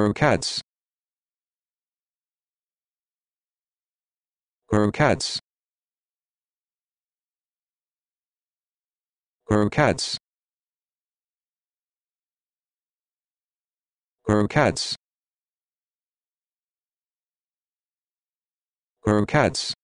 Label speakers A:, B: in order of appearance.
A: croquettes. Croquettes. Croquettes. Croquettes. Croquettes.